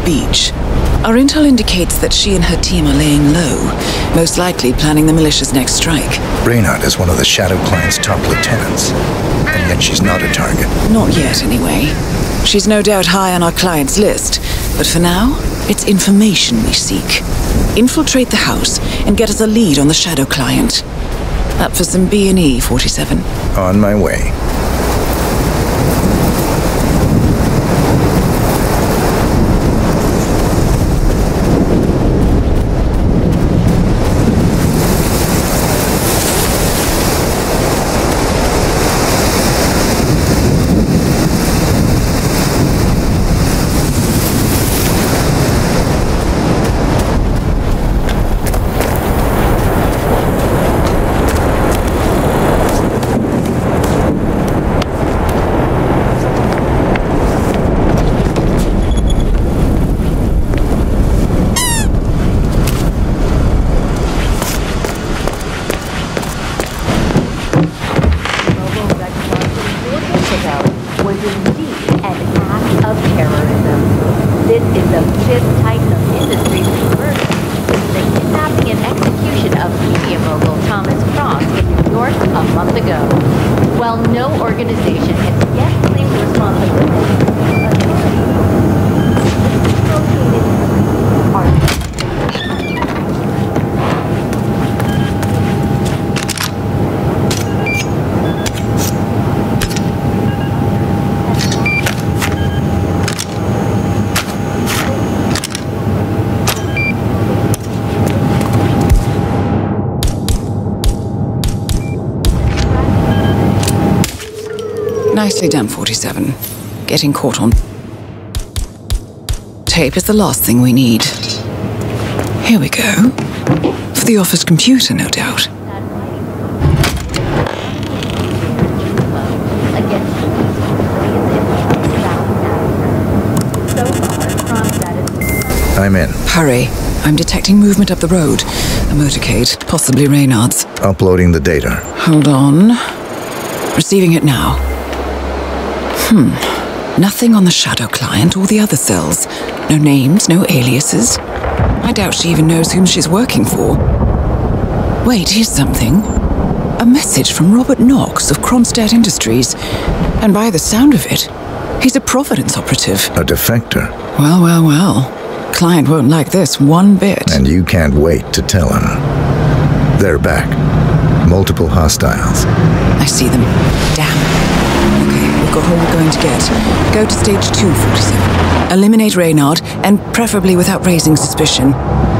the beach. Our intel indicates that she and her team are laying low, most likely planning the militia's next strike. Reynard is one of the Shadow Client's top lieutenants, and yet she's not a target. Not yet, anyway. She's no doubt high on our client's list, but for now, it's information we seek. Infiltrate the house and get us a lead on the Shadow Client. Up for some B&E, 47. On my way. was indeed an act of terrorism. This is the fifth titan of industry murder since the kidnapping and execution of media mogul Thomas Cross in New York a month ago. While no organization has yet claimed responsibility, authorities are Nicely done, 47. Getting caught on. Tape is the last thing we need. Here we go. For the office computer, no doubt. I'm in. Hurry. I'm detecting movement up the road. A motorcade, possibly Reynard's. Uploading the data. Hold on. Receiving it now. Hmm. Nothing on the shadow client or the other cells. No names, no aliases. I doubt she even knows whom she's working for. Wait, here's something. A message from Robert Knox of Kronstadt Industries. And by the sound of it, he's a Providence operative. A defector. Well, well, well. Client won't like this one bit. And you can't wait to tell him. They're back. Multiple hostiles. I see them. All we're going to get. Go to stage 247. Eliminate Reynard, and preferably without raising suspicion.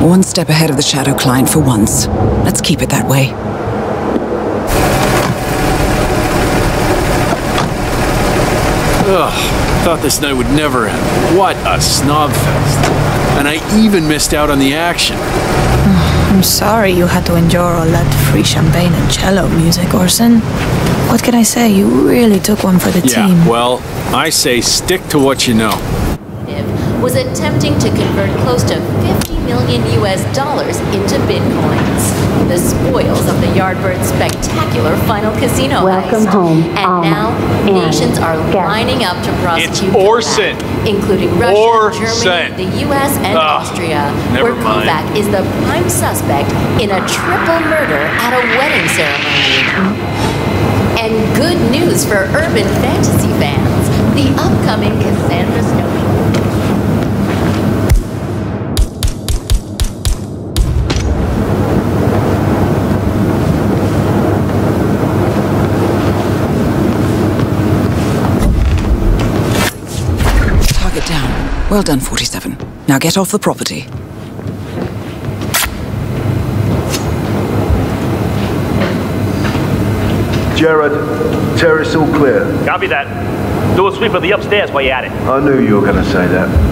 One step ahead of the Shadow Client for once. Let's keep it that way. Ugh, thought this night would never end. What a snob fest. And I even missed out on the action. I'm sorry you had to endure all that free champagne and cello music, Orson. What can I say? You really took one for the Yeah, team. well, I say stick to what you know. was attempting to convert close to 50 million US dollars into bitcoins. The spoils of the Yardbird's spectacular final casino Welcome heist. home, And Alma now and nations are Gaston. lining up to prosecute Orson. Including Russia. Germany, the US, and Ugh, Austria, never where mind. Kovac is the prime suspect in a triple murder at a wedding ceremony. And good news for urban fantasy fans. The upcoming Cassandra Snow Well done, 47. Now get off the property. Jared, terrace all clear. Copy that. Do a sweep of the upstairs while you're at it. I knew you were going to say that.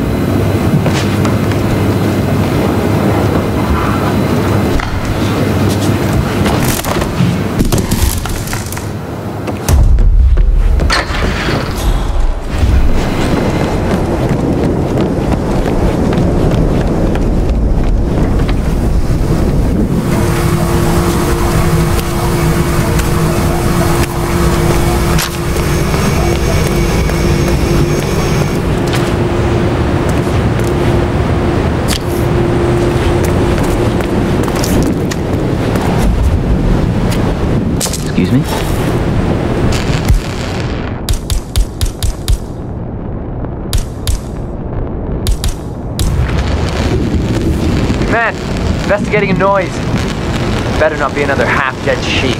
Investigating a noise. Better not be another half-dead sheep.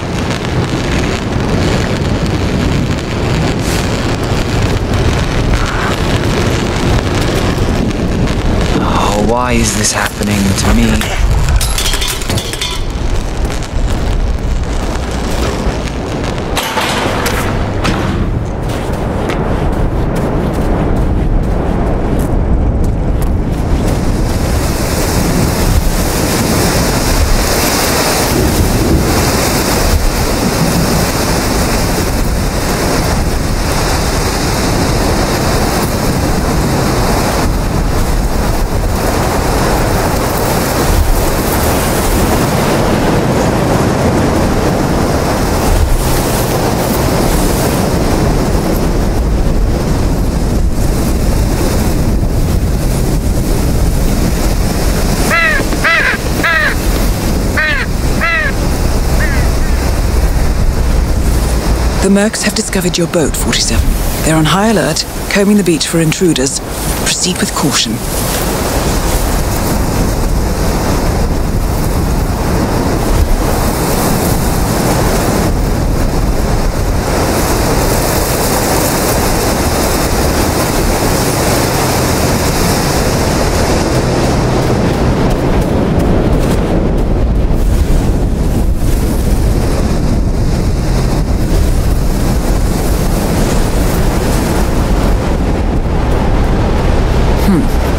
Oh, why is this happening to me? The Mercs have discovered your boat, 47. They're on high alert, combing the beach for intruders. Proceed with caution.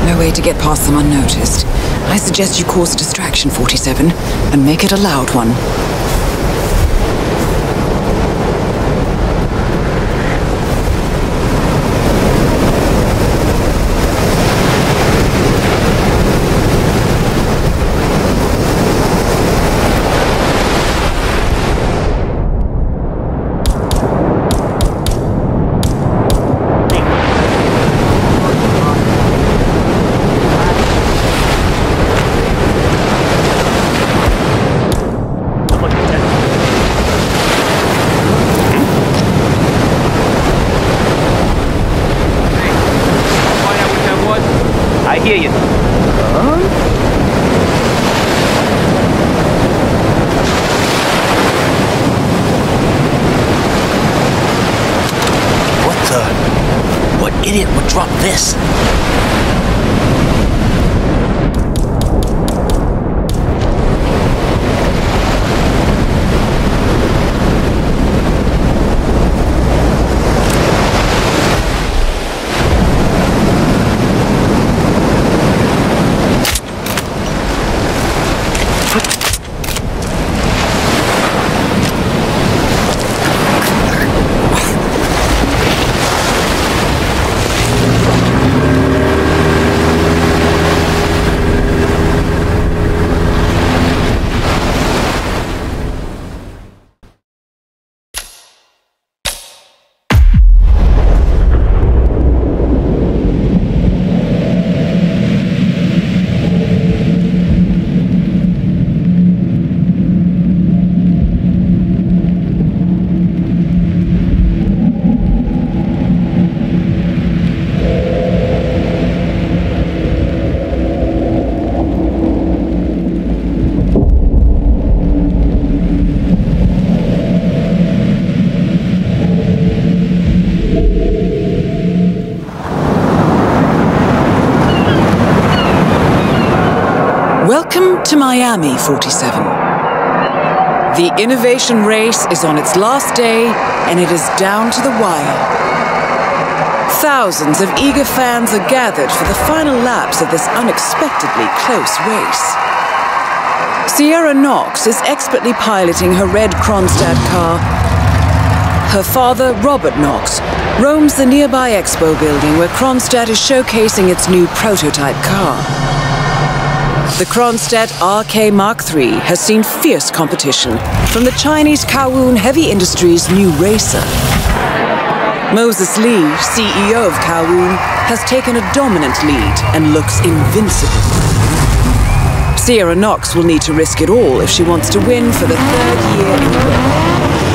No way to get past them unnoticed. I suggest you cause a distraction, 47, and make it a loud one. To Miami, 47. The innovation race is on its last day, and it is down to the wire. Thousands of eager fans are gathered for the final laps of this unexpectedly close race. Sierra Knox is expertly piloting her red Kronstadt car. Her father, Robert Knox, roams the nearby expo building where Kronstadt is showcasing its new prototype car. The Kronstadt RK Mark III has seen fierce competition from the Chinese Kowloon Heavy Industries new racer. Moses Lee, CEO of Kowloon, has taken a dominant lead and looks invincible. Sierra Knox will need to risk it all if she wants to win for the third year in a row.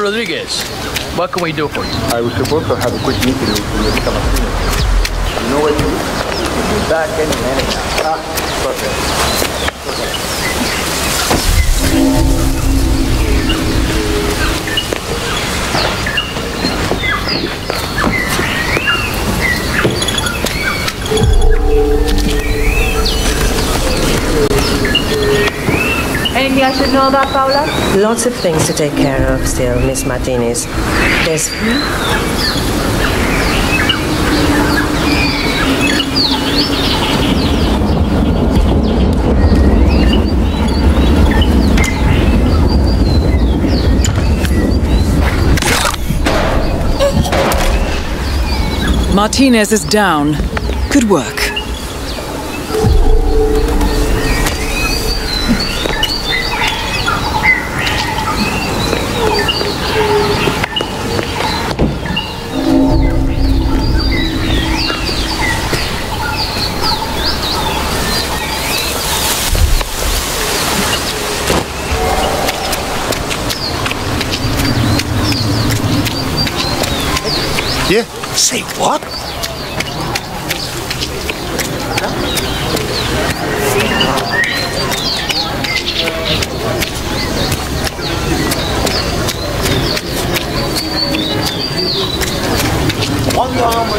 Rodriguez. What can we do for you? I was supposed to have a quick meeting lots of things to take care of still, Miss Martinez. There's... Martinez is down. Good work. Yeah. Say what? Wonder how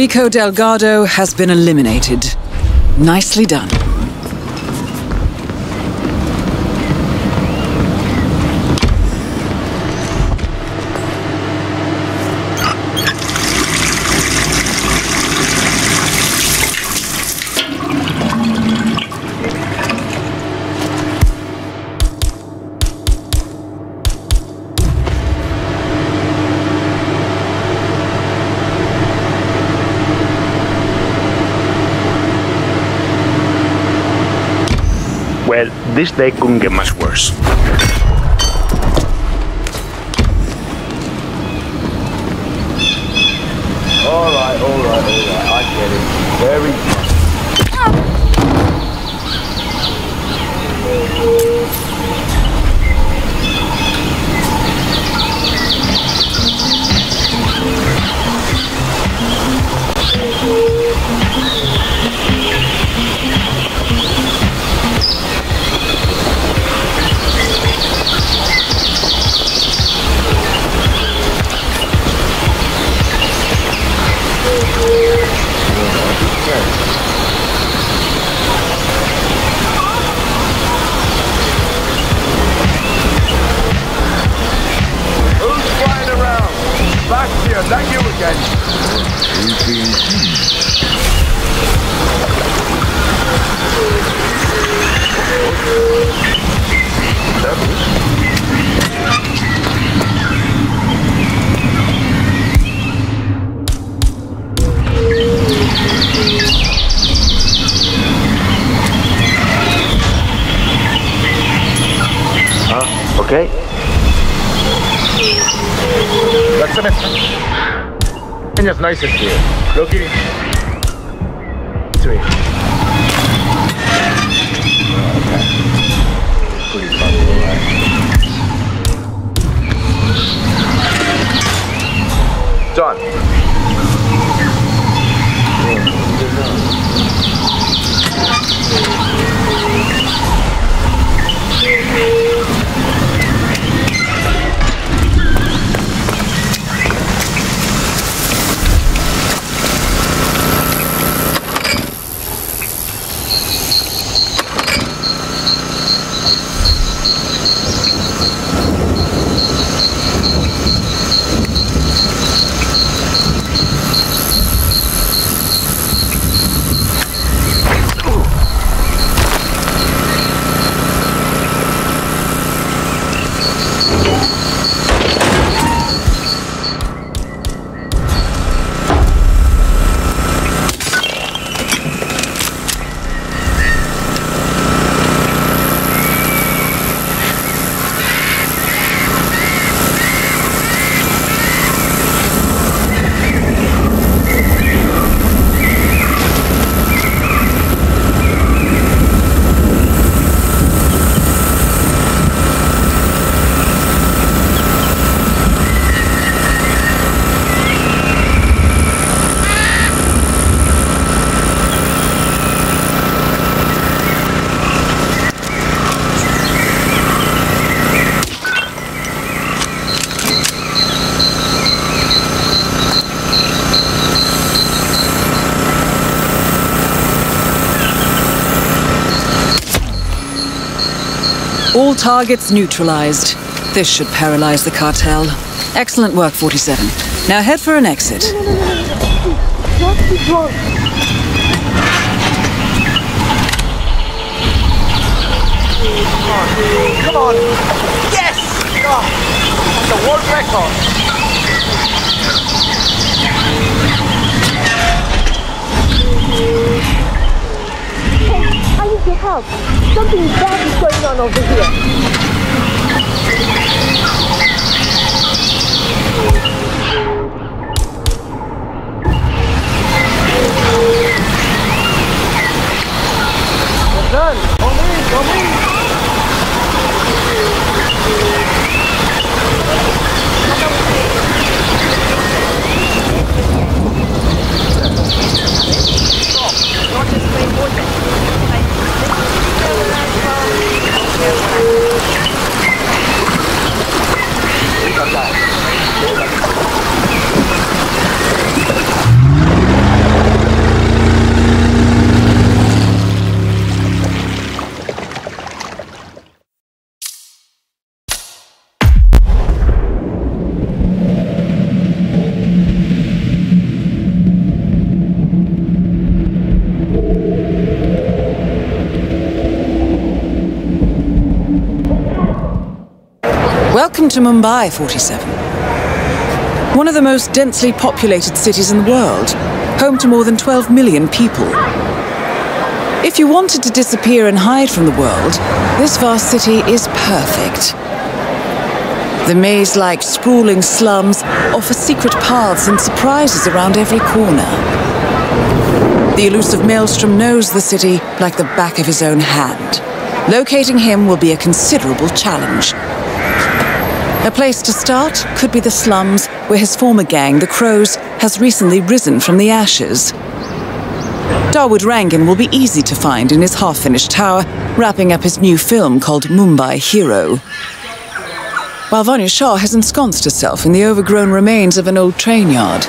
Rico Delgado has been eliminated. Nicely done. This day couldn't get much worse. Alright, alright, alright. I get it. Very Who's best. And it's targets neutralized. This should paralyze the cartel. Excellent work, 47. Now head for an exit. Come on! Yes! Oh, that's a world record! I need your help. Something bad is going on over here. Come in, come in! Welcome to Mumbai, 47. One of the most densely populated cities in the world, home to more than 12 million people. If you wanted to disappear and hide from the world, this vast city is perfect. The maze like sprawling slums offer secret paths and surprises around every corner. The elusive Maelstrom knows the city like the back of his own hand. Locating him will be a considerable challenge. A place to start could be the slums where his former gang, the Crows, has recently risen from the ashes. Dawood Rangan will be easy to find in his half finished tower, wrapping up his new film called Mumbai Hero. While Vanya Shah has ensconced herself in the overgrown remains of an old train yard.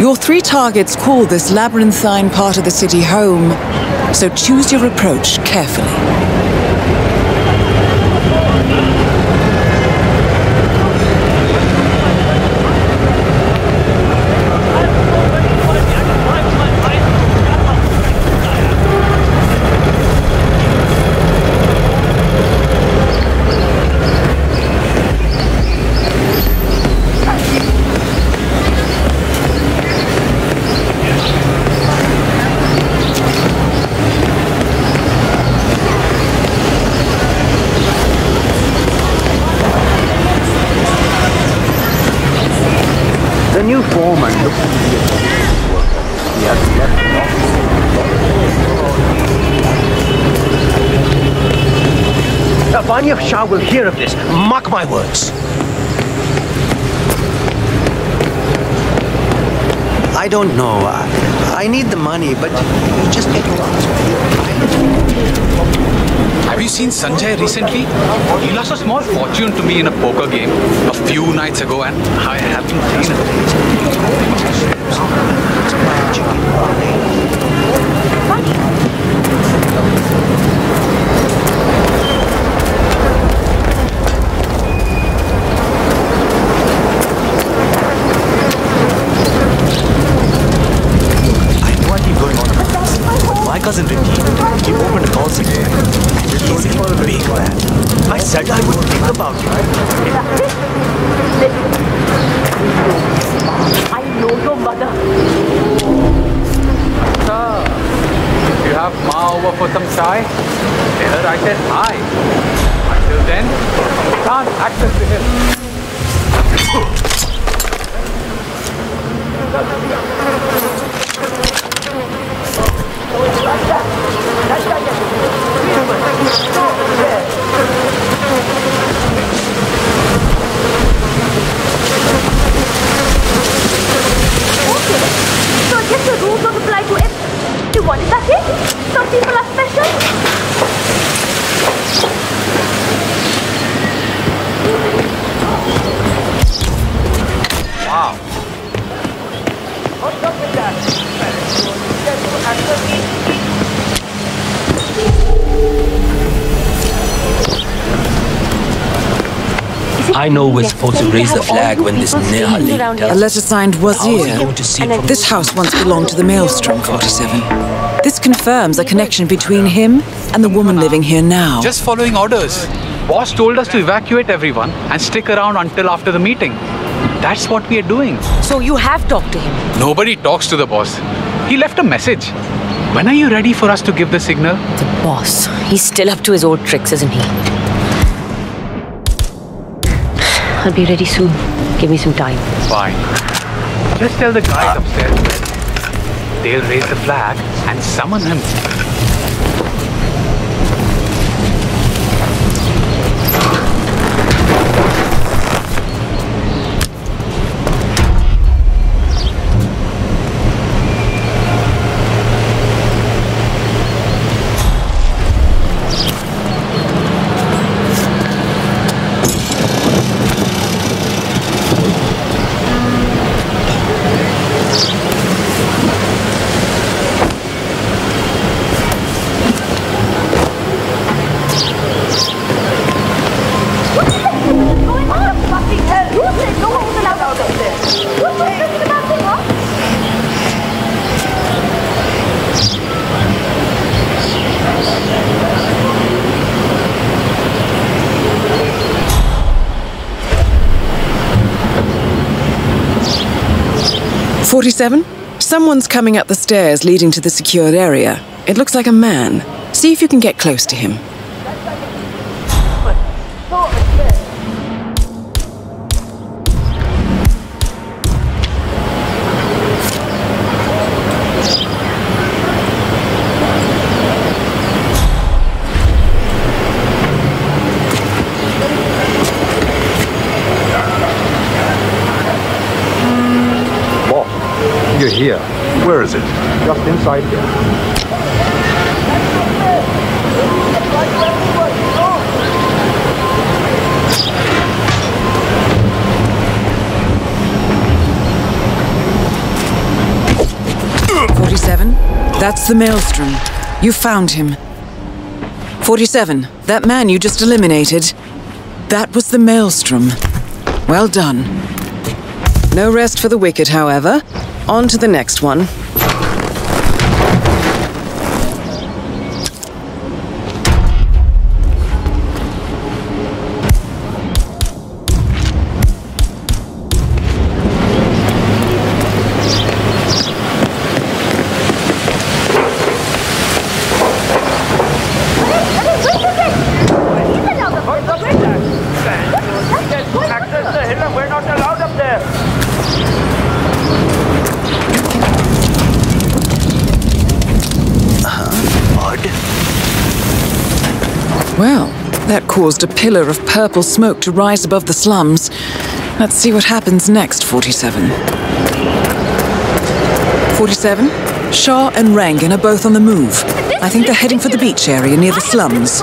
Your three targets call this labyrinthine part of the city home, so choose your approach carefully. The new foreman looks to be a worker. He has left an office. Uh, Vanya Shah will hear of this. Mark my words. I don't know. I, I need the money, but you just take a Have you seen Sanjay recently? He lost a small fortune to me in a poker game a few nights ago, and I haven't seen him. I know I keep going on about this, but my cousin Ricky, he opened a call center. He's a big man. I said I would think about it. I know your mother. Sir, you have Ma over for some chai, tell her I said hi. Until then, you can't access to him. Wow. What's up with that? I know we're supposed to raise the flag when this Nihali A letter signed How are we going to see Wazir. This house once belonged to the Maelstrom 47. This confirms a connection between him and the woman living here now. Just following orders. Boss told us to evacuate everyone and stick around until after the meeting. That's what we are doing. So you have talked to him? Nobody talks to the boss. He left a message. When are you ready for us to give the signal? The boss. He's still up to his old tricks, isn't he? I'll be ready soon. Give me some time. Fine. Just tell the guys upstairs they'll raise the flag and summon him. Forty-seven. Someone's coming up the stairs leading to the secured area. It looks like a man. See if you can get close to him. The Maelstrom. You found him. Forty-seven. That man you just eliminated. That was the Maelstrom. Well done. No rest for the wicked, however. On to the next one. Caused a pillar of purple smoke to rise above the slums. Let's see what happens next, 47. 47? Shah and Rangan are both on the move. I think they're heading for the beach area near the slums.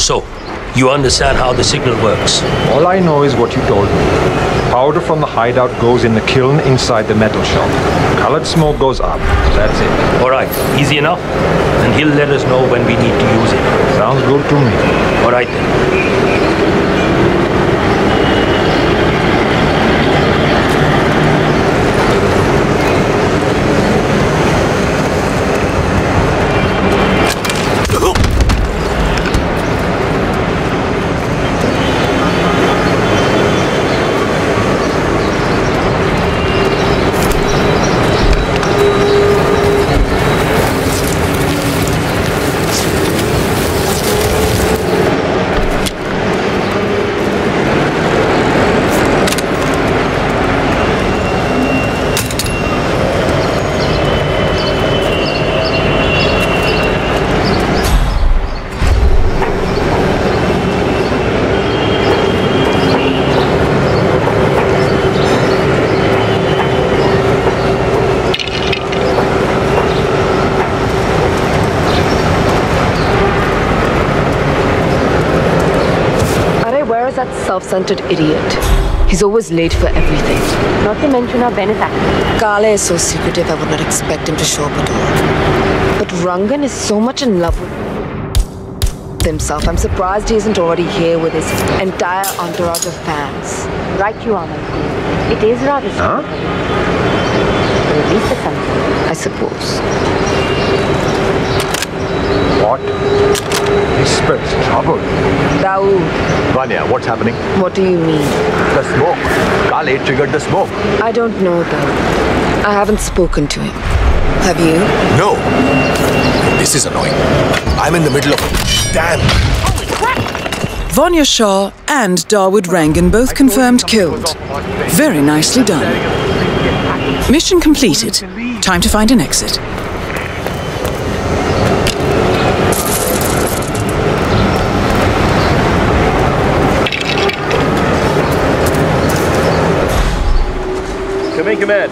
So, you understand how the signal works? All I know is what you told me. Powder from the hideout goes in the kiln inside the metal shop. Colored smoke goes up. That's it. All right, easy enough. And he'll let us know when we need to use it. Sounds good to me. All right then. that self-centered idiot. He's always late for everything. Not to mention our benefactor. Kale is so secretive, I would not expect him to show up at all. But Rangan is so much in love with himself. I'm surprised he isn't already here with his entire entourage of fans. Right you are, my queen. It is rather Huh? At least something. I suppose. What? He spells trouble. Dawood, Vanya, what's happening? what do you mean? The smoke. Kale triggered the smoke. I don't know, though. I haven't spoken to him. Have you? No. This is annoying. I'm in the middle of. Damn. Holy crap! Vanya Shah and Dawood Rangan both confirmed killed. Very nicely done. Mission completed. Time to find an exit. Come in.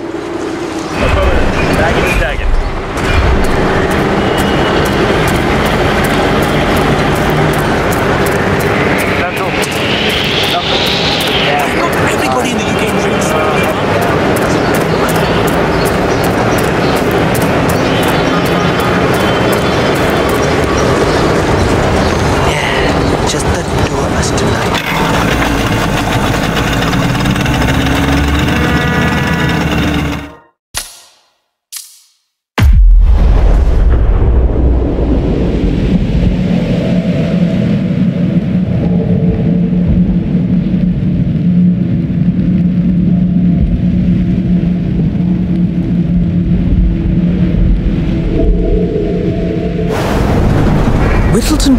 Everybody in the UK drinks. Yeah, just the two of us tonight.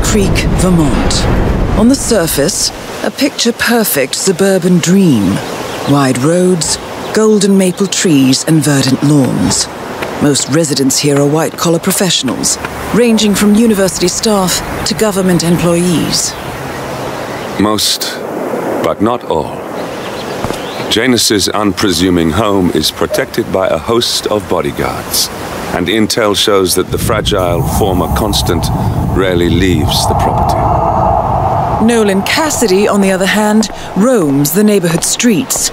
Creek, Vermont. On the surface, a picture perfect suburban dream. Wide roads, golden maple trees, and verdant lawns. Most residents here are white collar professionals, ranging from university staff to government employees. Most, but not all. Janus's unpresuming home is protected by a host of bodyguards, and intel shows that the fragile former constant rarely leaves the property. Nolan Cassidy, on the other hand, roams the neighborhood streets.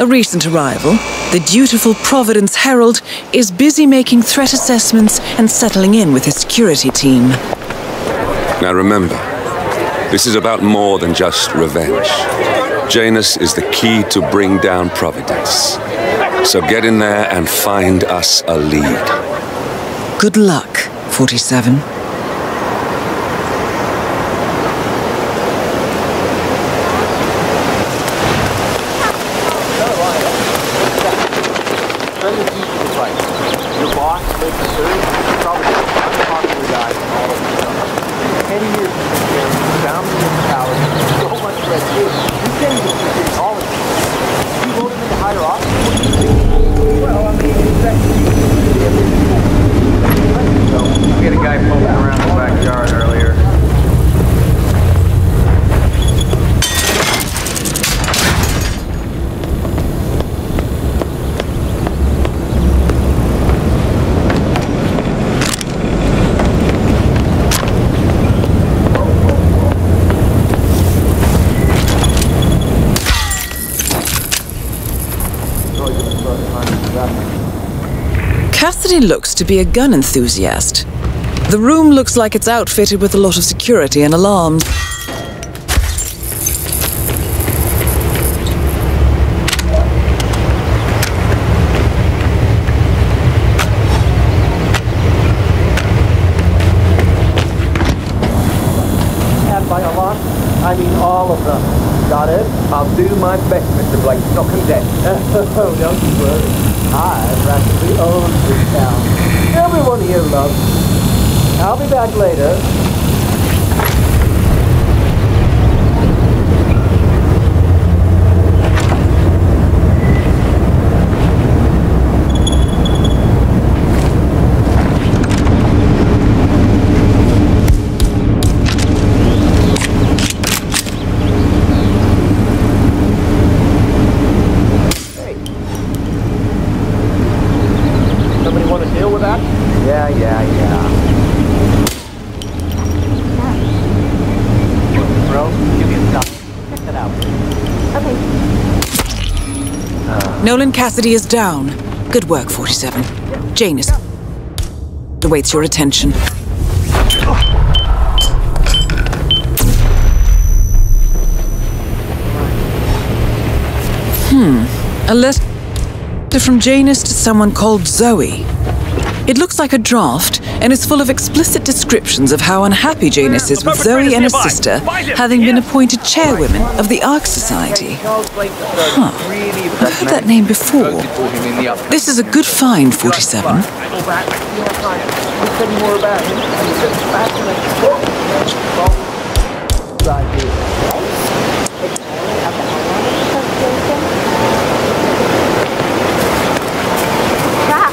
A recent arrival, the dutiful Providence Herald is busy making threat assessments and settling in with his security team. Now remember, this is about more than just revenge. Janus is the key to bring down Providence. So get in there and find us a lead. Good luck, 47. Your boss, Nick Missouri, probably the most unpopular guy in all of the Ten years in the game, down in the palace, so much red tape. You can't even secure college. You voted him into higher office. What do you think? Well, I mean, it's actually We had a guy poking around the backyard earlier. Looks to be a gun enthusiast. The room looks like it's outfitted with a lot of security and alarms. And by a lot, I mean all of them. Got it? I'll do my best, Mr. Blake. No condemn. oh, don't you worry. I practically own this town. Everyone here loves me. I'll be back later. Somebody want to deal with that? Yeah, yeah, yeah. Nolan Cassidy is down. Good work, 47. Janus awaits your attention. Hmm. A letter from Janus to someone called Zoe. It looks like a draft and is full of explicit descriptions of how unhappy Janus is with Zoe and her sister having been appointed chairwomen of the Ark Society. Huh. I've heard that name before. This is a good find, 47. Doc,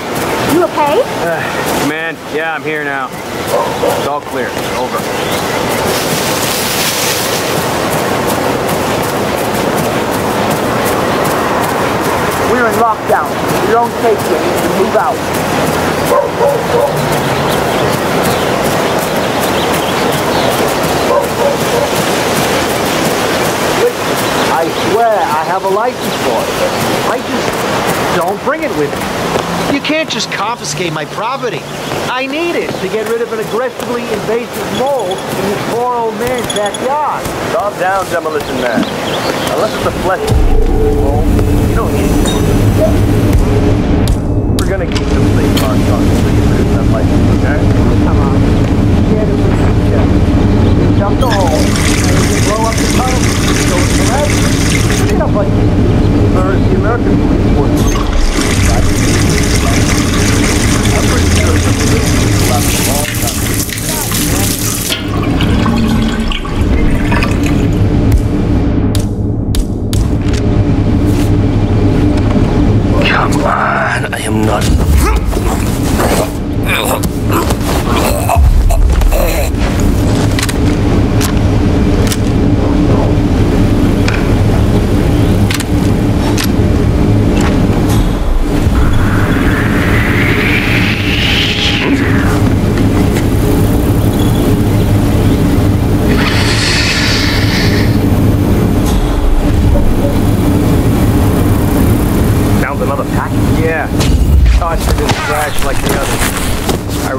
you okay? Man, yeah, I'm here now. It's all clear. Over. We're in lockdown. We don't take it. We move out. I swear I have a license for it. I just don't bring it with me. You can't just confiscate my property. I need it to get rid of an aggressively invasive mole in this poor old man's backyard. Calm down, demolition man. Unless it's a flesh mole, you don't need it. We're gonna keep them safe on so you lose that license, okay? Come on. Get it with the chest. Jump the hole, and you blow up the tunnel. So it's correct. You know, but Or is the American police force? I'm pretty sure it's a police left a long time. Come on, I am not. Found another pack? Yeah. Tossed it in the trash like the others. I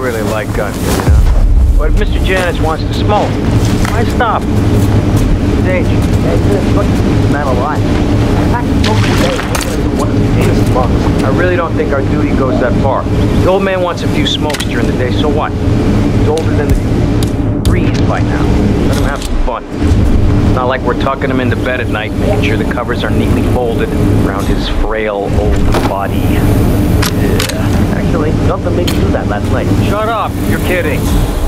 really like you know? But if Mr. Janus wants to smoke, why stop? Danger. Man alive. I smoke today. One of the days months. I really don't think our duty goes that far. The old man wants a few smokes during the day, so what? He's older than the breeze by now. Let him have some fun. It's Not like we're tucking him into bed at night, making sure the covers are neatly folded around his frail old body. Nothing made me do that last night. Shut up! You're kidding.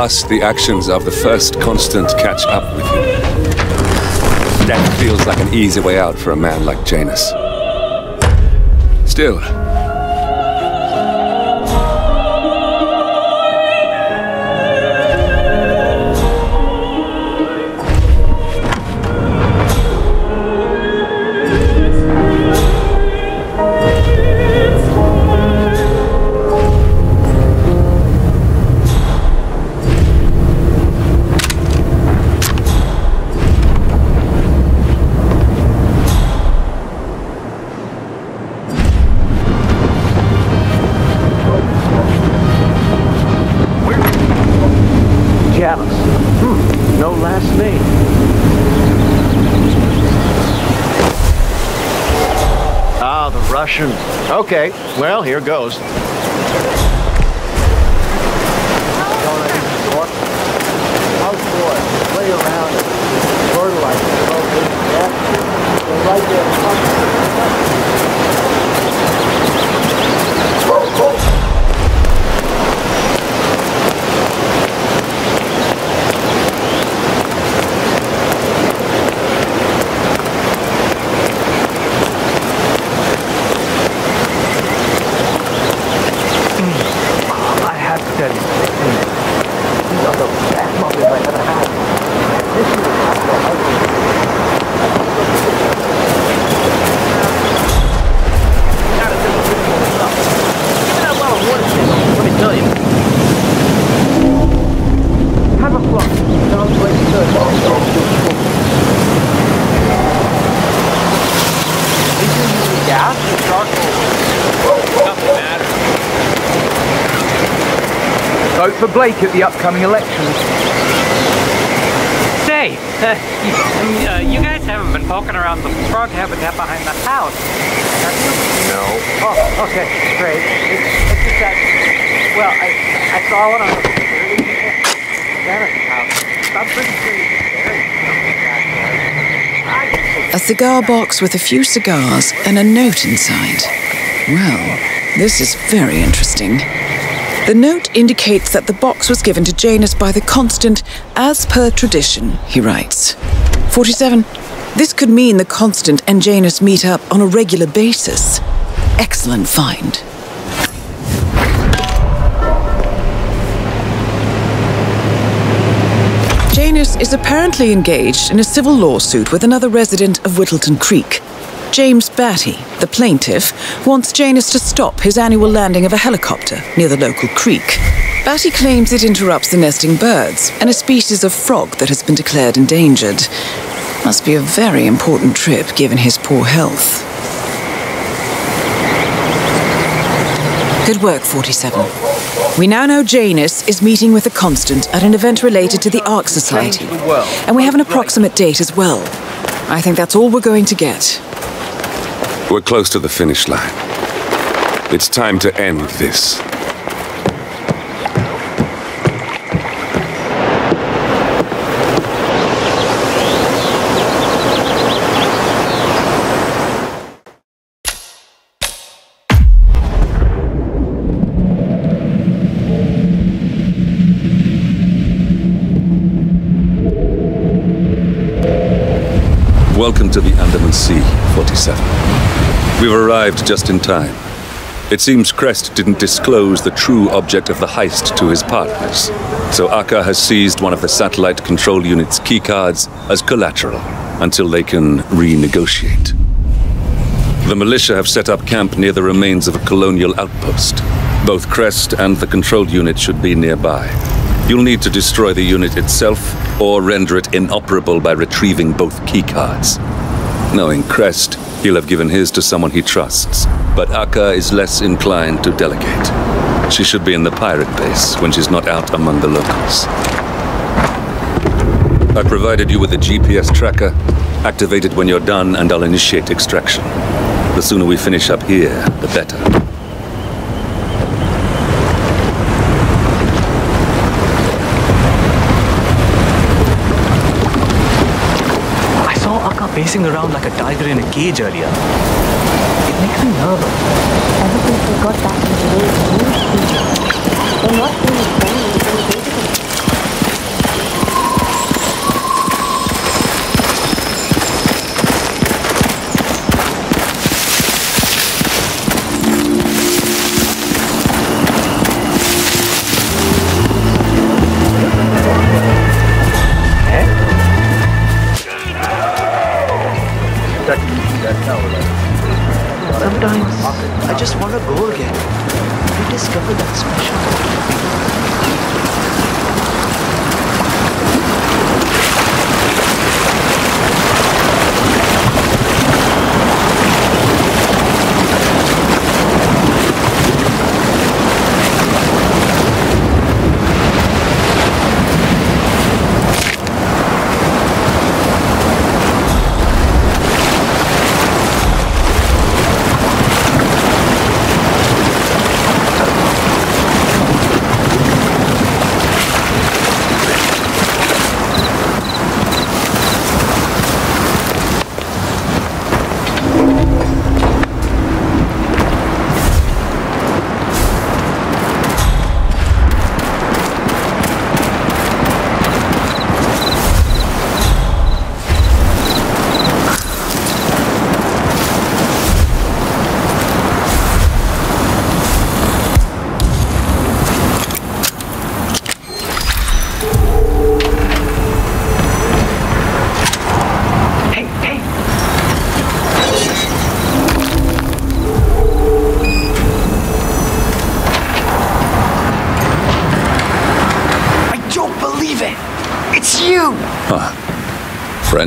Last, the actions of the first constant catch up with you. Death feels like an easy way out for a man like Janus. Still, Okay, well, here goes. Fertilize right I have to tell you, these are the best muffins I've ever had. This is Let me tell you. Have a flush. Sounds like Gas or charcoal? Doesn't matter. Vote for Blake at the upcoming elections. Say, uh, you, uh, you guys haven't been poking around the frog habitat behind the house, have you? No. Oh, okay, great. It's, it's just that, well, I, I saw one on the security Janet's house. I'm pretty sure you can bury something back there. A cigar box with a few cigars and a note inside. Well, this is very interesting. The note indicates that the box was given to Janus by the Constant as per tradition, he writes. 47. This could mean the Constant and Janus meet up on a regular basis. Excellent find. Janus is apparently engaged in a civil lawsuit with another resident of Whittleton Creek. James Batty, the plaintiff, wants Janus to stop his annual landing of a helicopter near the local creek. Batty claims it interrupts the nesting birds and a species of frog that has been declared endangered. Must be a very important trip given his poor health. Good work, 47. We now know Janus is meeting with the Constant at an event related to the Ark Society. And we have an approximate date as well. I think that's all we're going to get. We're close to the finish line. It's time to end this. Andaman Sea, 47. We've arrived just in time. It seems Crest didn't disclose the true object of the heist to his partners, so Akka has seized one of the satellite control unit's keycards as collateral until they can renegotiate. The militia have set up camp near the remains of a colonial outpost. Both Crest and the control unit should be nearby. You'll need to destroy the unit itself or render it inoperable by retrieving both keycards. Knowing Crest, he'll have given his to someone he trusts, but Akka is less inclined to delegate. She should be in the pirate base when she's not out among the locals. I provided you with a GPS tracker. Activate it when you're done, and I'll initiate extraction. The sooner we finish up here, the better. I saw Akka pacing around like a tiger in a cage earlier. It makes me nervous. Ever since we got back into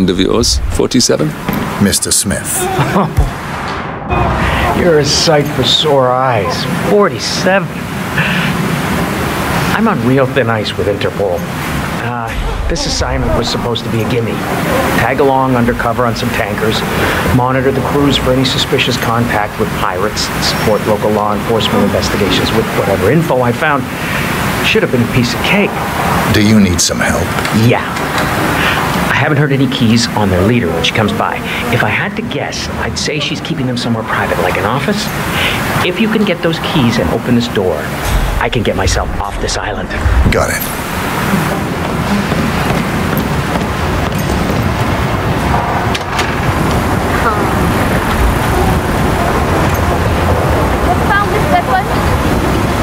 Friend of yours, 47? Mr. Smith. You're a sight for sore eyes. 47. I'm on real thin ice with Interpol. Uh, this assignment was supposed to be a gimme. Tag along undercover on some tankers, monitor the crews for any suspicious contact with pirates, support local law enforcement investigations with whatever info I found. Should have been a piece of cake. Do you need some help? Yeah. Haven't heard any keys on their leader when she comes by. If I had to guess, I'd say she's keeping them somewhere private, like an office. If you can get those keys and open this door, I can get myself off this island. Got it. What found this weapon?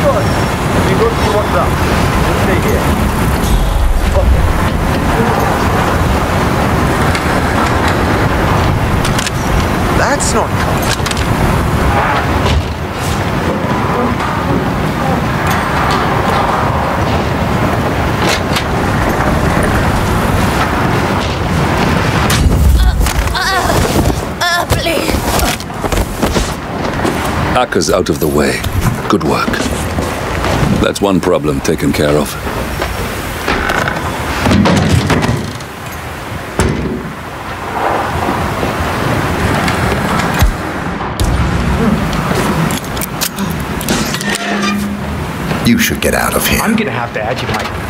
Good. You go see what's up. We'll stay here. That's not Uh, please. Akka's out of the way. Good work. That's one problem taken care of. You should get out of here. I'm gonna have to add you my.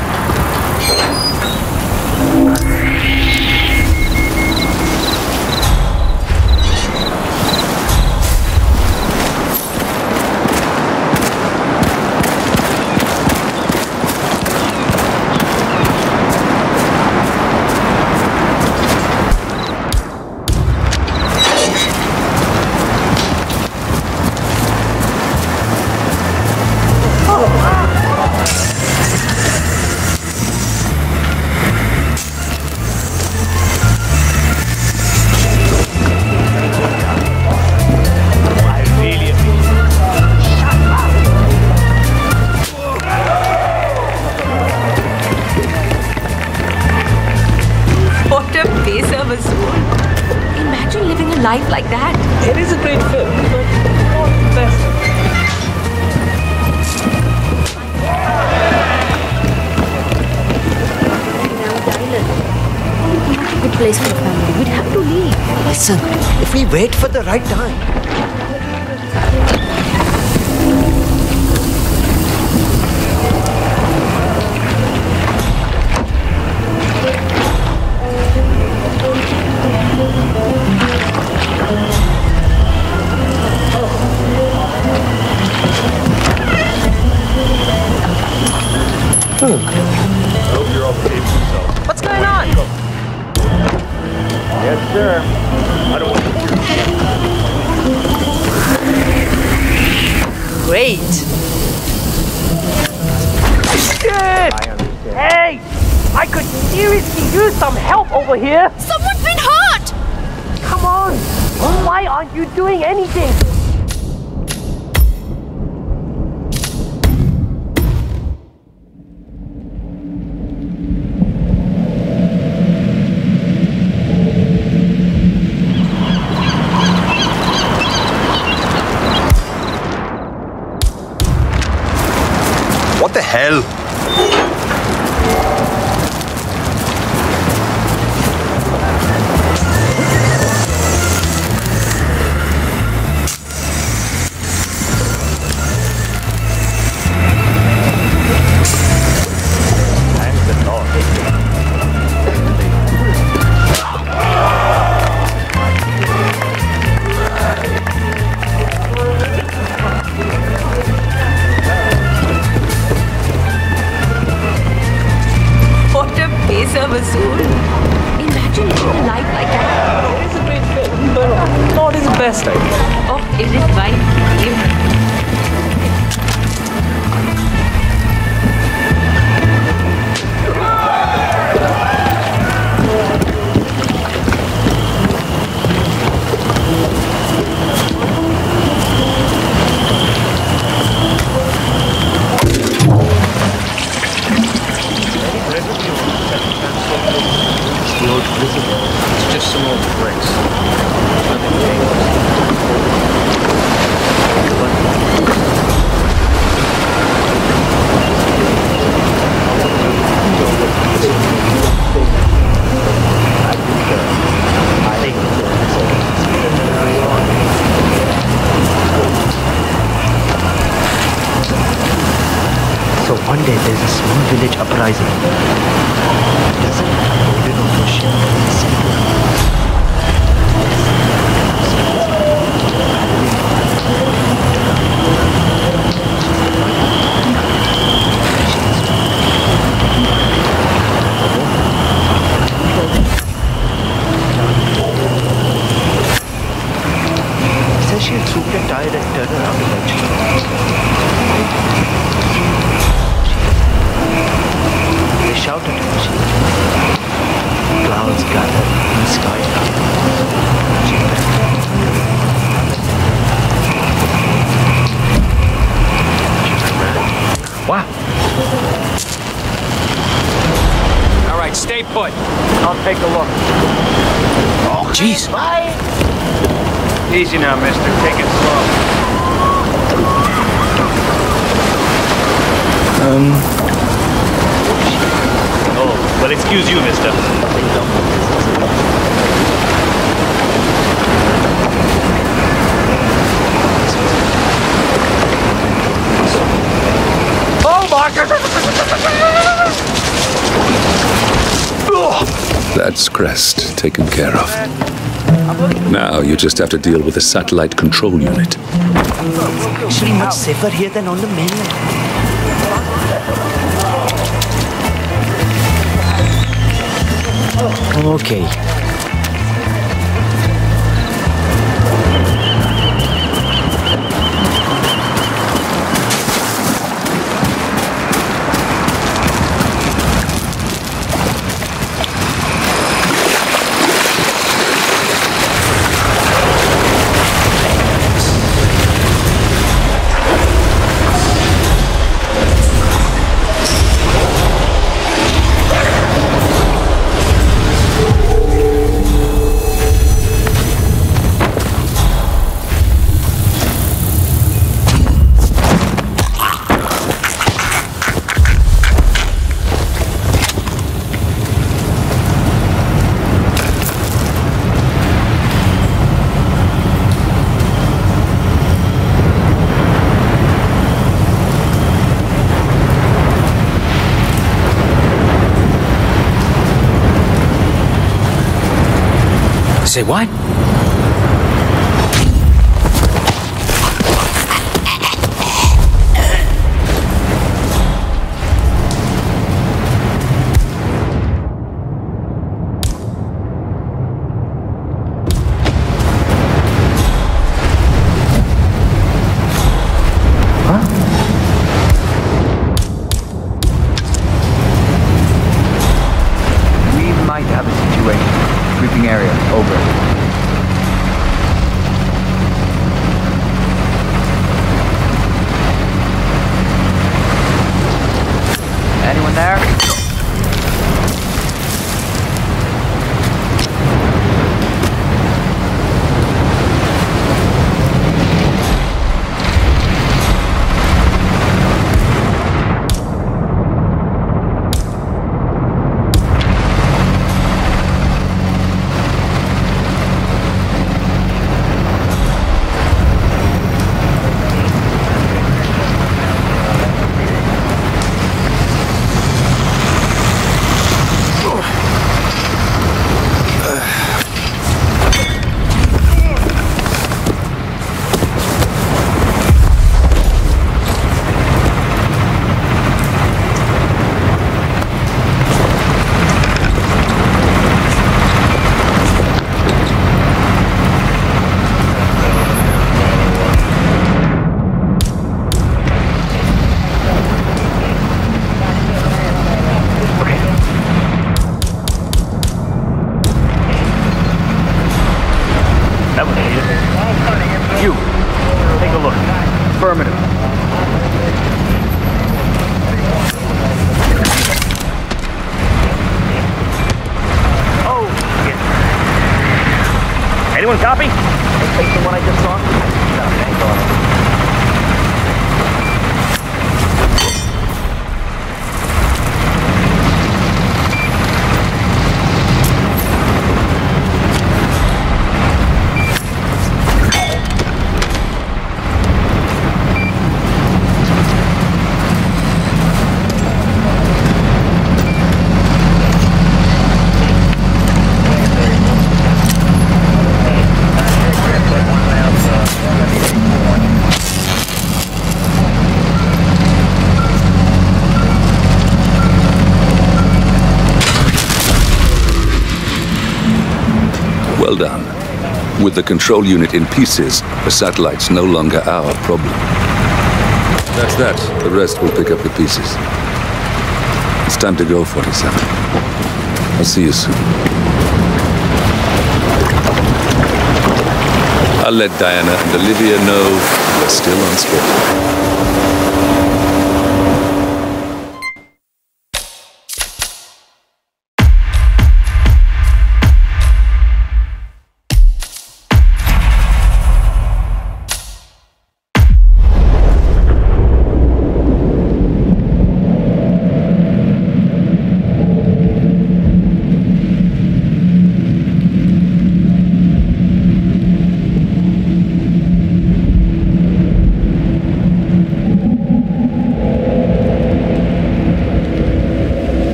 crest taken care of. Now you just have to deal with the satellite control unit. It's actually much safer here than on the mainland. Okay, Say what? With the control unit in pieces, the satellite's no longer our problem. That's that. The rest will pick up the pieces. It's time to go, 47. I'll see you soon. I'll let Diana and Olivia know we're still on schedule.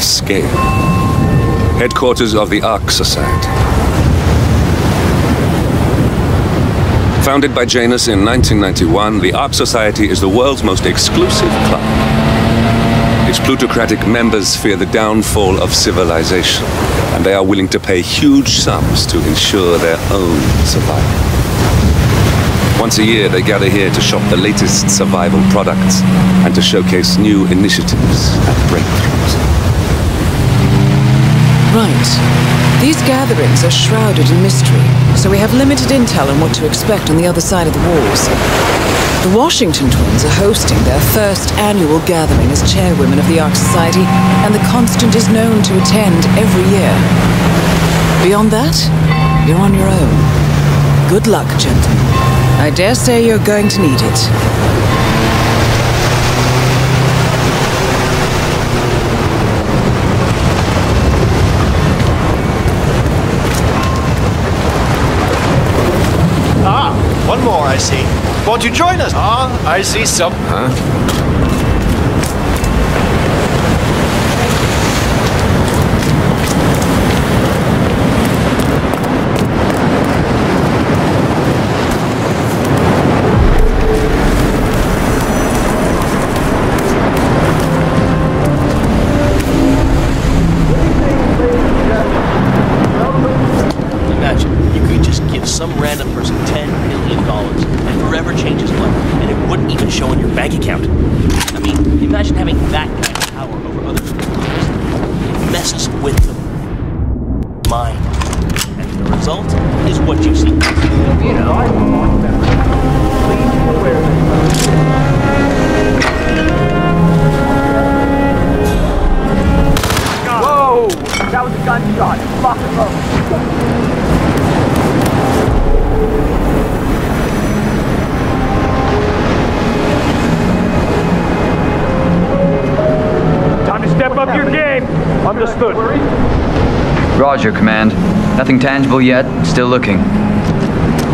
Of Sgail, headquarters of the Ark Society. Founded by Janus in 1991, the Ark Society is the world's most exclusive club. Its plutocratic members fear the downfall of civilization, and they are willing to pay huge sums to ensure their own survival. Once a year, they gather here to shop the latest survival products and to showcase new initiatives and breakthroughs. Right. These gatherings are shrouded in mystery, so we have limited intel on what to expect on the other side of the walls. The Washington twins are hosting their first annual gathering as chairwomen of the Ark Society, and the Constant is known to attend every year. Beyond that, you're on your own. Good luck, gentlemen. I dare say you're going to need it. Ah, one more I see. Won't you join us? Ah, I see some. Huh? Roger, Command. Nothing tangible yet. Still looking.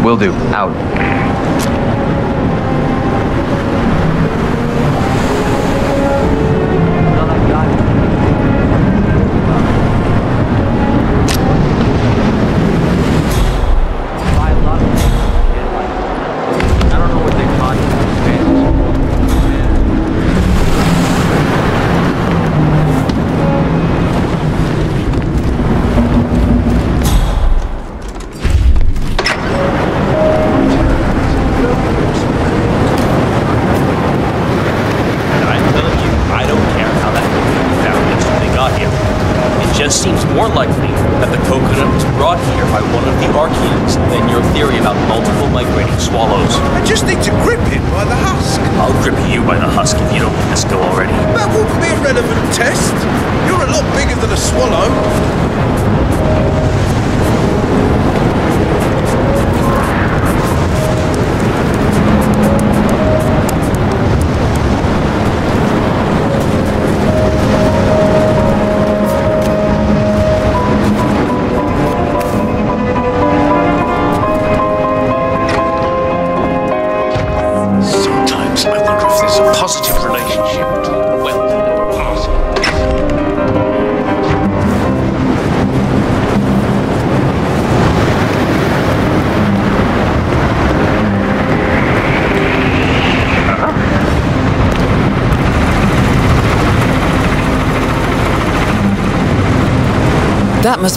Will do. Out.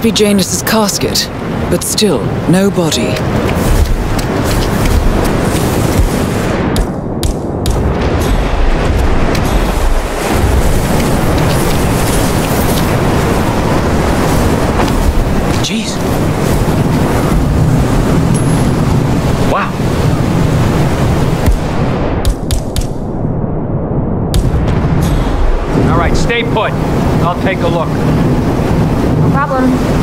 Be Janus's casket, but still, no body. Jeez. Wow. All right, stay put. I'll take a look. No problem.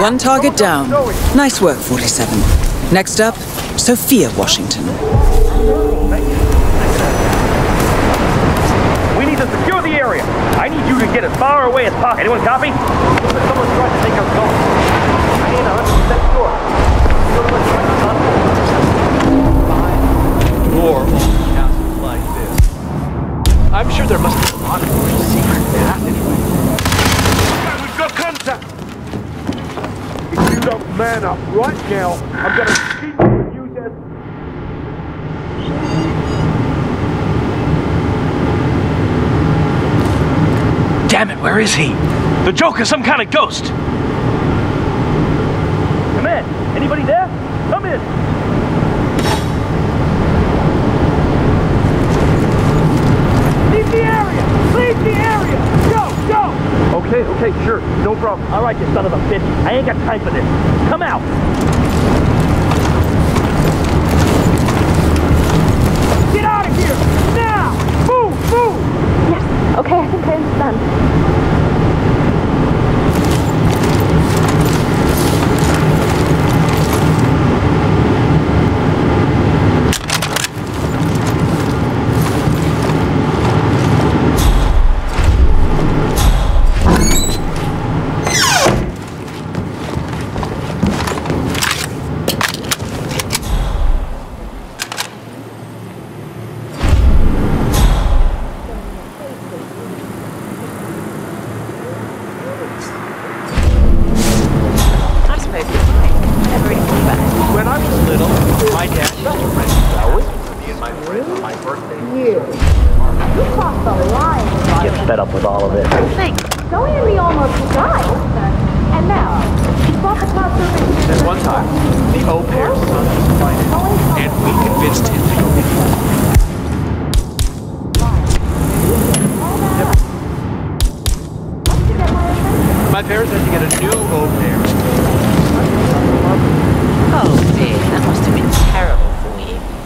One target down. Nice work, 47. Next up, Sophia Washington. We need to secure the area. I need you to get as far away as possible. Anyone copy? Man up right now, I'm gonna shoot you and use as Damn it, where is he? The Joker's some kind of ghost. Come in. Anybody there? Come in. Leave the area! Leave the area! Go! Go! Okay, okay, sure. No problem. All right, you son of a bitch. I ain't got time for this. Come out!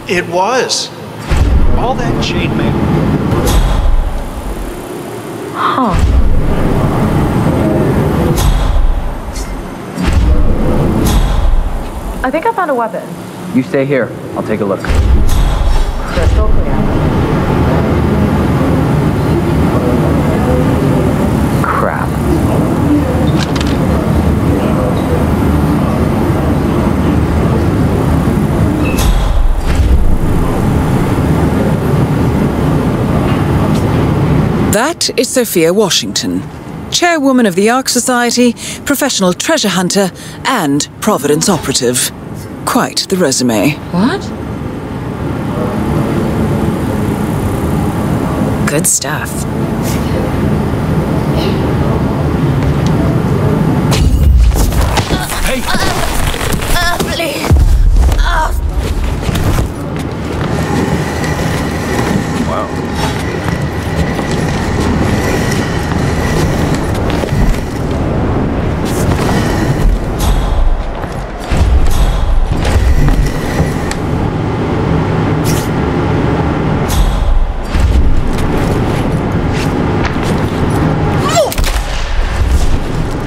It was. All that chainmail. Huh. I think I found a weapon. You stay here. I'll take a look. Crystal clear. Is Sophia Washington. chairwoman of the Ark Society, professional treasure hunter, and Providence operative. Quite the resume. What? Good stuff.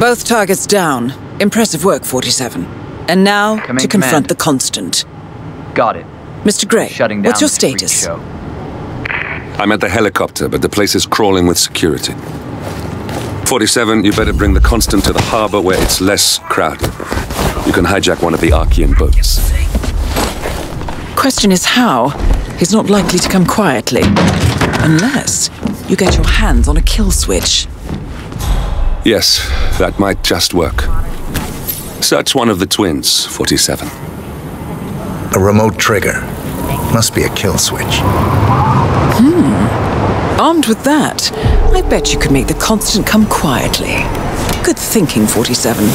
Both targets down. Impressive work, 47. And now Come to confront Command. the constant. Got it. Mr. Gray, Shutting down what's your status? I'm at the helicopter, but the place is crawling with security. 47, you better bring the Constant to the harbor where it's less crowded. You can hijack one of the Archean boats. Question is how? He's not likely to come quietly. Unless you get your hands on a kill switch. Yes, that might just work. Search one of the twins, 47. A remote trigger. Must be a kill switch. Hmm. Armed with that, I bet you could make the constant come quietly. Good thinking, 47.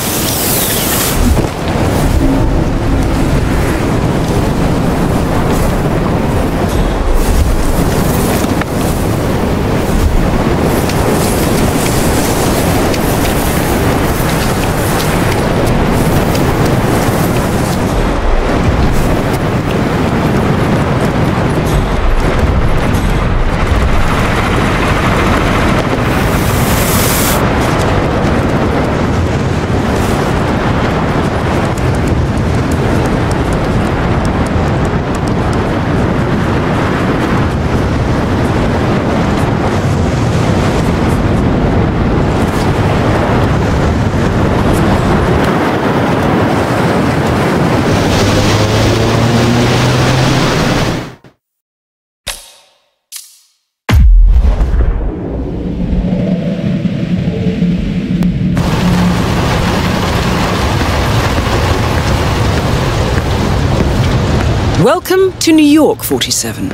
Welcome to New York, 47.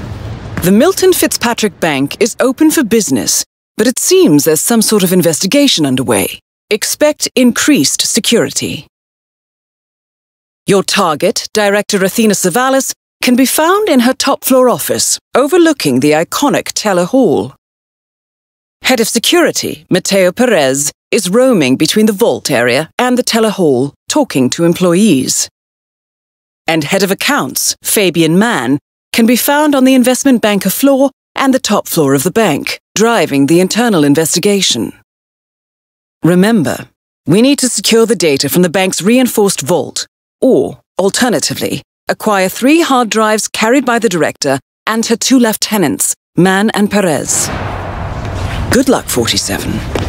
The Milton Fitzpatrick Bank is open for business, but it seems there's some sort of investigation underway. Expect increased security. Your target, Director Athena Savalas, can be found in her top floor office, overlooking the iconic Teller Hall. Head of Security, Mateo Perez, is roaming between the vault area and the Teller Hall, talking to employees and head of accounts, Fabian Mann, can be found on the investment banker floor and the top floor of the bank, driving the internal investigation. Remember, we need to secure the data from the bank's reinforced vault, or, alternatively, acquire three hard drives carried by the director and her two lieutenants, Mann and Perez. Good luck, 47.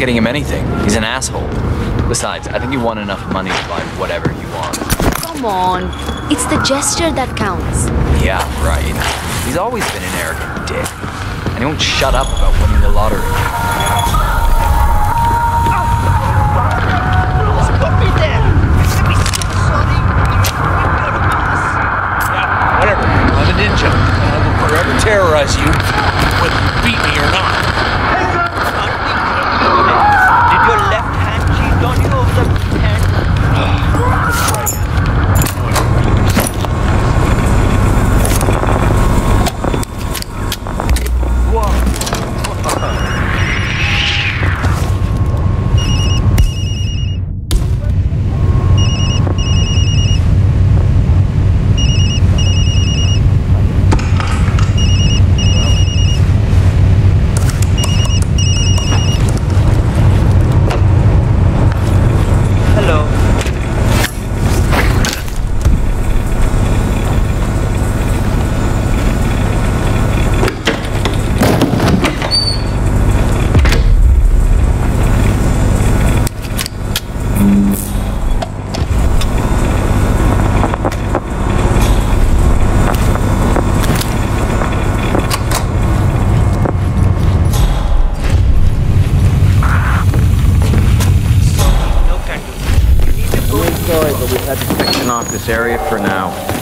Getting him anything. He's an asshole. Besides, I think he won enough money to buy whatever he wants. Come on. It's the gesture that counts. Yeah, right. He's always been an arrogant dick. And he won't shut up about winning the lottery. Whatever. I'm a ninja. And I will forever terrorize you, whether you beat me or not.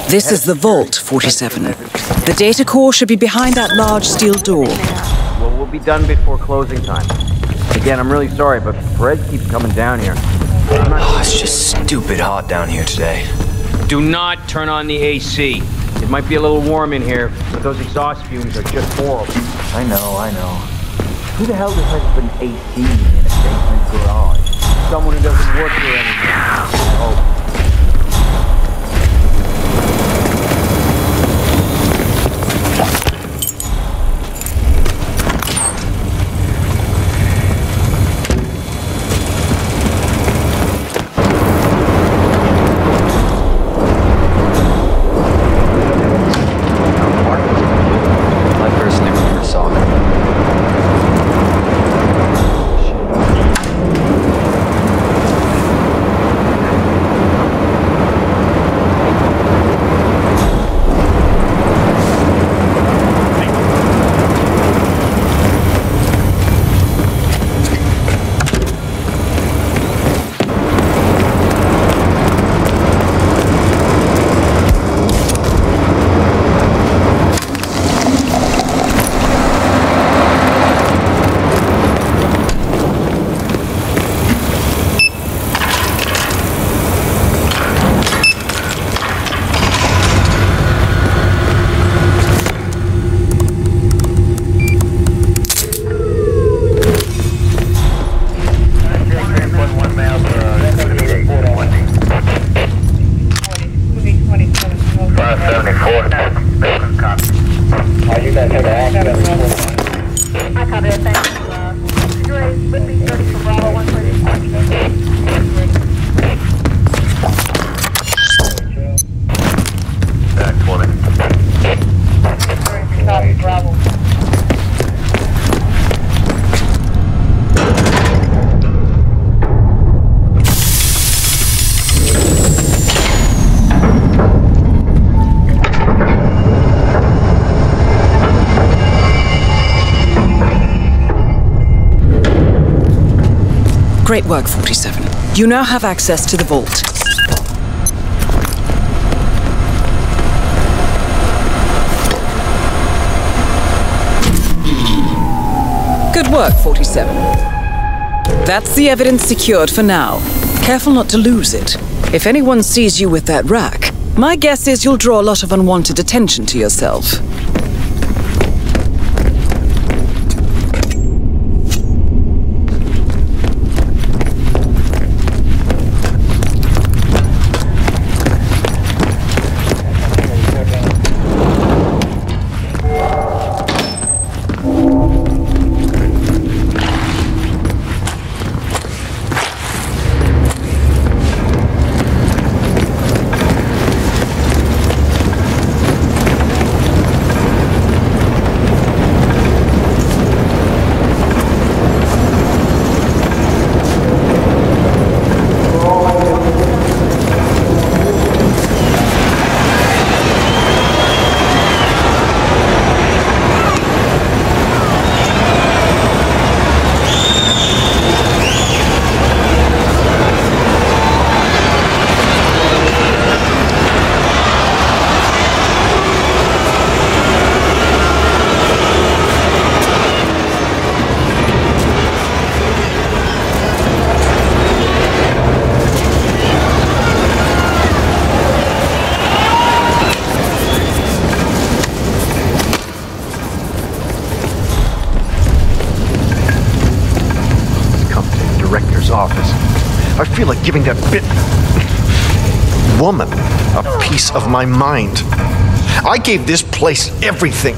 This is the Vault 47. The data core should be behind that large steel door. Well, we'll be done before closing time. Again, I'm really sorry, but Fred keeps coming down here. Oh, it's just stupid hot down here today. Do not turn on the AC. It might be a little warm in here, but those exhaust fumes are just horrible. I know, I know. Who the hell decides to put an AC in a basement garage? Someone who doesn't work here anymore. Oh. Thank Great work, 47. You now have access to the vault. Good work, 47. That's the evidence secured for now. Careful not to lose it. If anyone sees you with that rack, my guess is you'll draw a lot of unwanted attention to yourself. Like giving that bit woman a piece of my mind. I gave this place everything.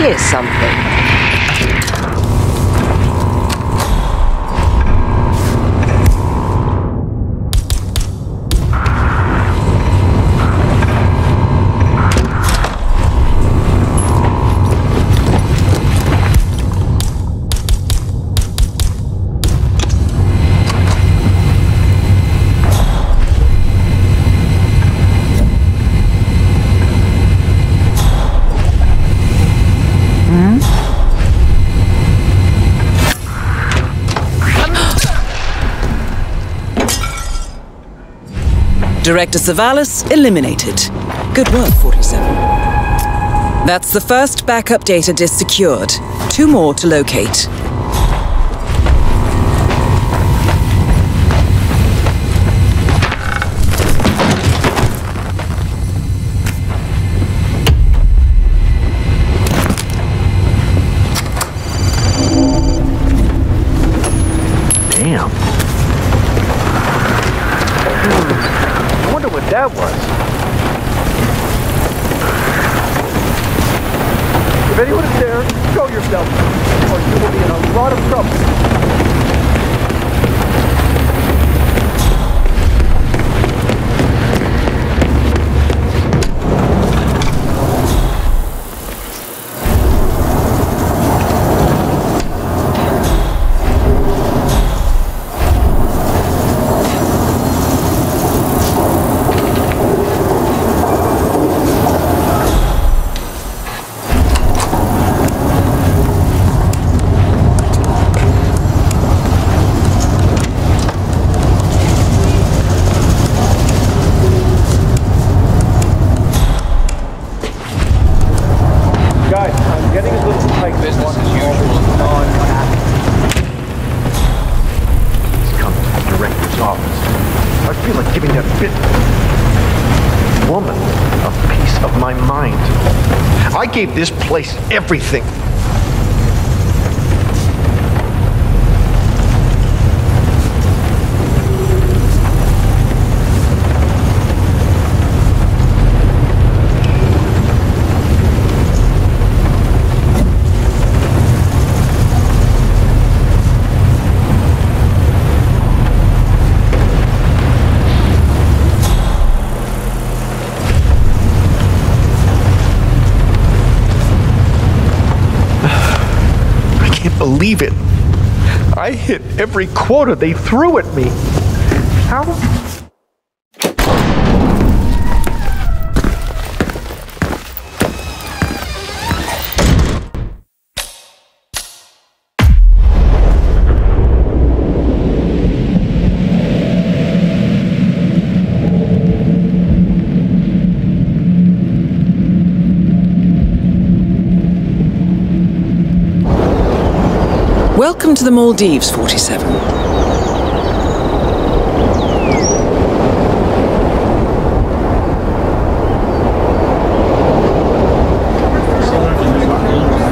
Did I Director Savalas eliminated. Good work, 47. That's the first backup data disk secured. Two more to locate. Yourself, or you will be in a lot of trouble. Guys, I'm getting a little tight. Business as usual. He's come to the director's office. I feel like giving that bit woman a piece of my mind. I gave this place everything. I can't believe it. I hit every quota they threw at me. How? To the Maldives, 47.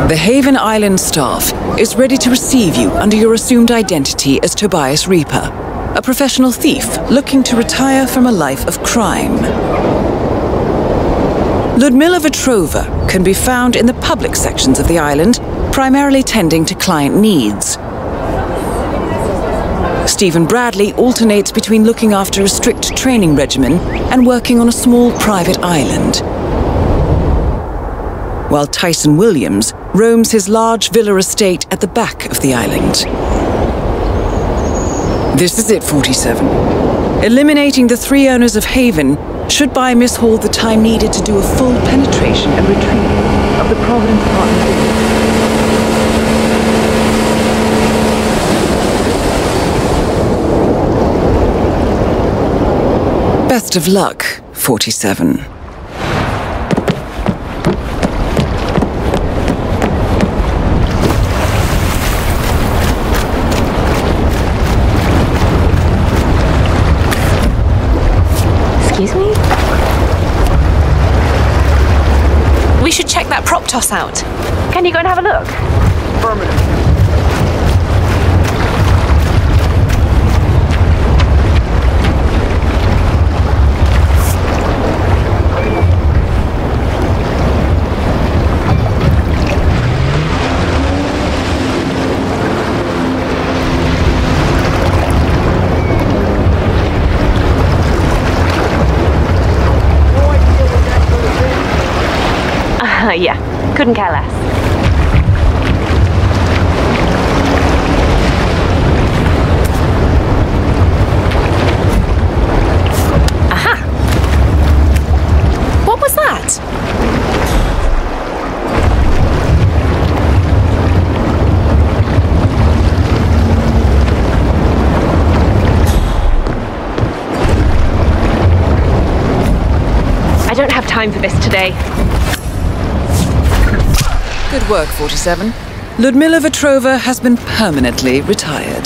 The Haven Island staff is ready to receive you under your assumed identity as Tobias Rieper, a professional thief looking to retire from a life of crime. Ljudmila Vetrova can be found in the public sections of the island, primarily tending to client needs. Steven Bradley alternates between looking after a strict training regimen and working on a small private island. While Tyson Williams roams his large villa estate at the back of the island. This is it, 47. Eliminating the three owners of Haven should buy Miss Hall the time needed to do a full penetration and retrieval of the Providence. Best of luck, 47. Excuse me? We should check that prop toss out. Can you go and have a look? Uh, yeah, couldn't care less. Aha! What was that? I don't have time for this today. Good work, 47. Ljudmila Vetrova has been permanently retired.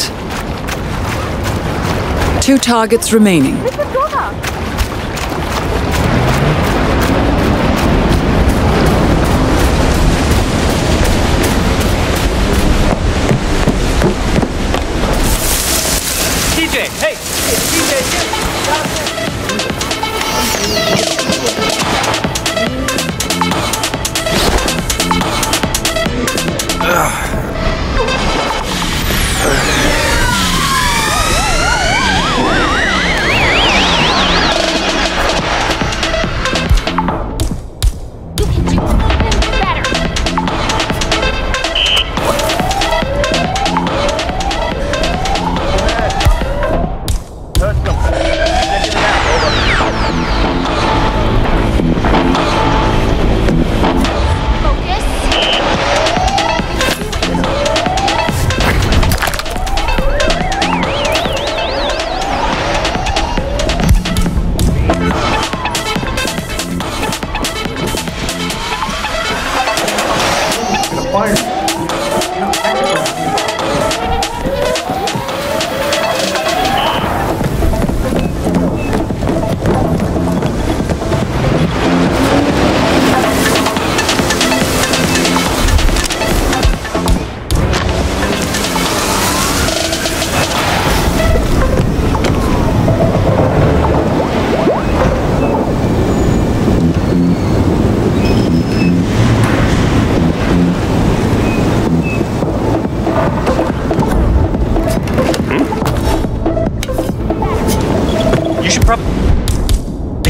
Two targets remaining.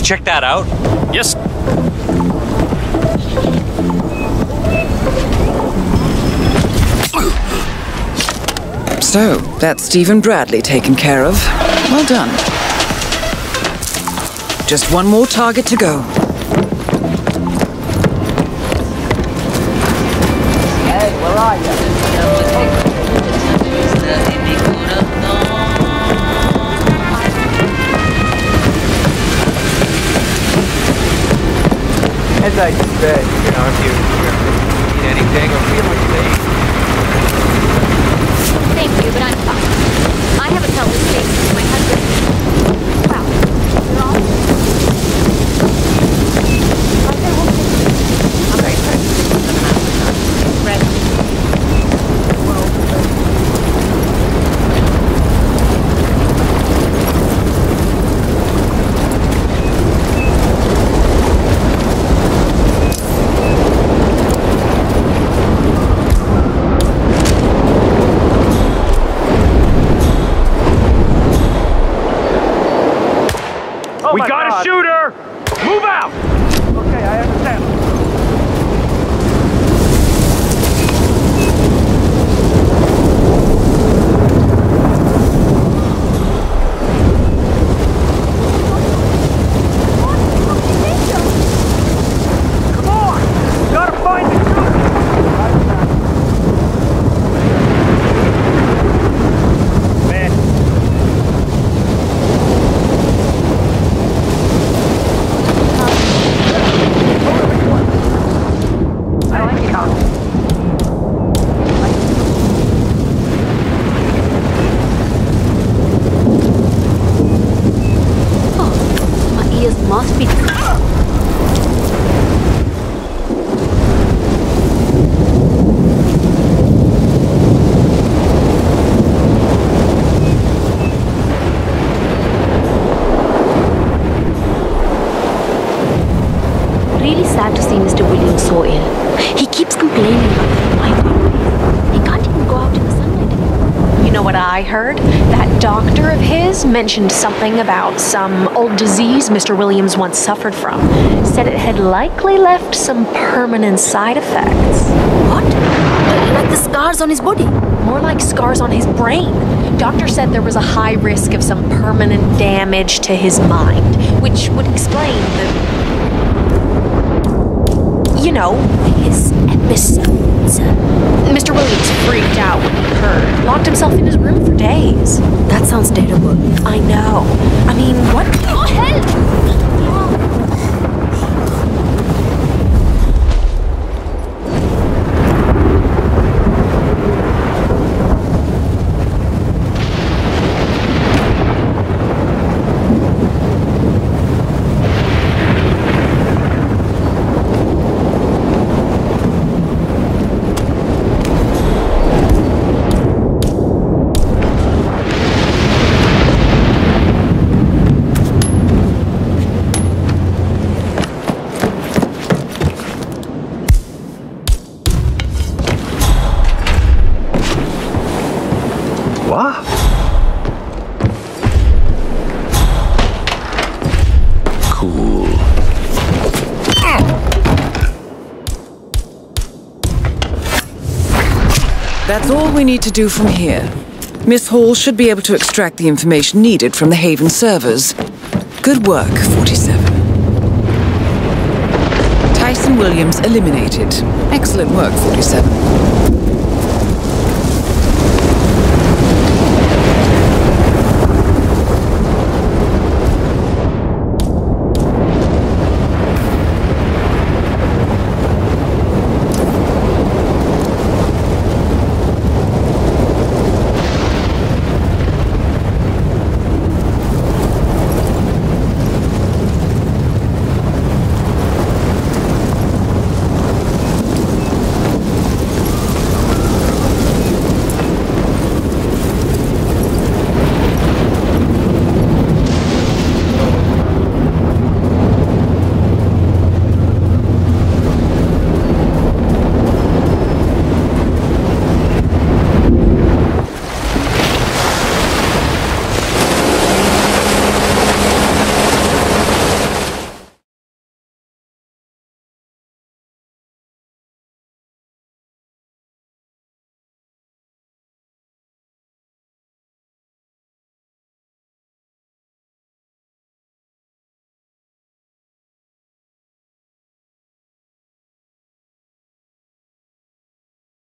Check that out. Yes. So, that's Steven Bradley taken care of. Well done. Just one more target to go. As I said, you know, if you need anything or feel anything, Thank you, but I'm fine. I haven't felt this safe since my husband. Wow. You're all. I said, well, I'm very sorry. Red know what I heard? That doctor of his mentioned something about some old disease Mr. Williams once suffered from. Said it had likely left some permanent side effects. What? Like the scars on his body? More like scars on his brain. Doctor said there was a high risk of some permanent damage to his mind, which would explain the. You know, his episodes. Mr. Williams freaked out when he heard, locked himself in his room for days. That sounds terrible. I know. I mean, what? Oh, help! We need to do from here. Miss Hall should be able to extract the information needed from the Haven servers. Good work, 47. Tyson Williams eliminated. Excellent work, 47.